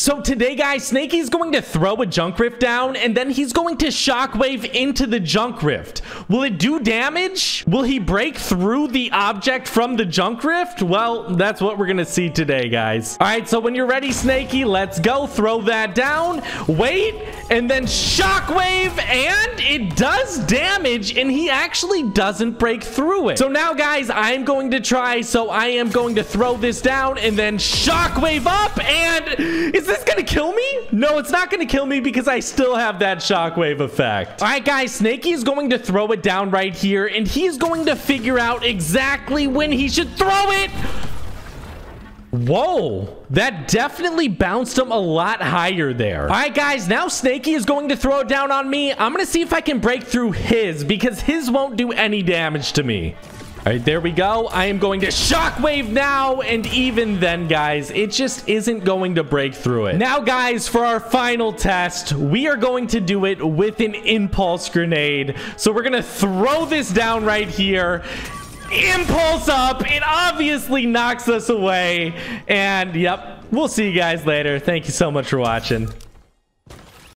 So today, guys, Snakey's going to throw a Junk Rift down, and then he's going to Shockwave into the Junk Rift. Will it do damage? Will he break through the object from the Junk Rift? Well, that's what we're going to see today, guys. All right, so when you're ready, Snakey, let's go. Throw that down. Wait, and then Shockwave, and it does damage, and he actually doesn't break through it. So now, guys, I'm going to try, so I am going to throw this down, and then Shockwave up, and is this gonna kill me? No, it's not gonna kill me because I still have that shockwave effect. All right, guys, Snakey is going to throw it down right here, and he's going to figure out exactly when he should throw it. Whoa, that definitely bounced him a lot higher there. All right, guys, now Snakey is going to throw it down on me. I'm going to see if I can break through his because his won't do any damage to me. All right, there we go. I am going to shockwave now. And even then, guys, it just isn't going to break through it. Now, guys, for our final test, we are going to do it with an impulse grenade. So we're going to throw this down right here impulse up it obviously knocks us away and yep we'll see you guys later thank you so much for watching